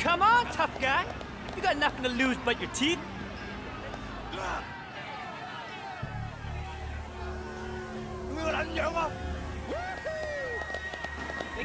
come on, tough guy. You got nothing to lose but your teeth. They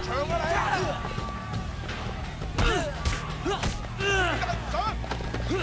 长啊，你！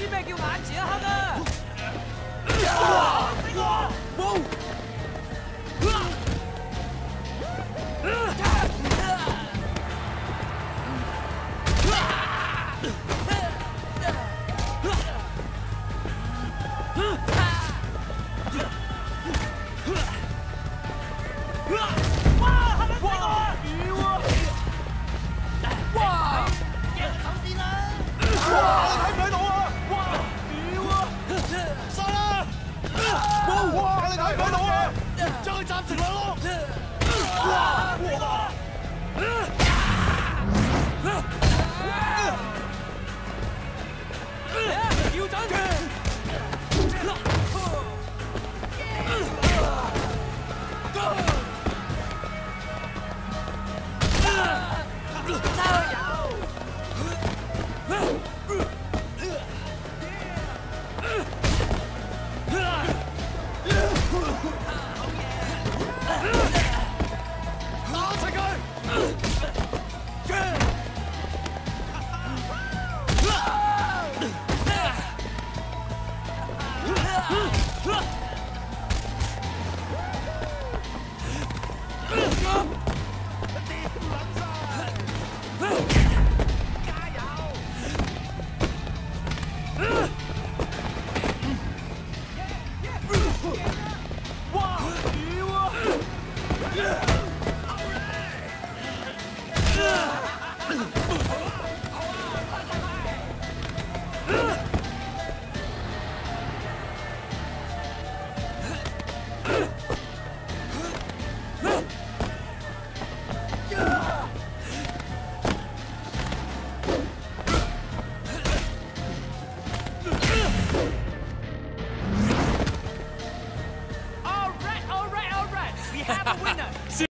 知咩叫眼字黑啊！要斩断！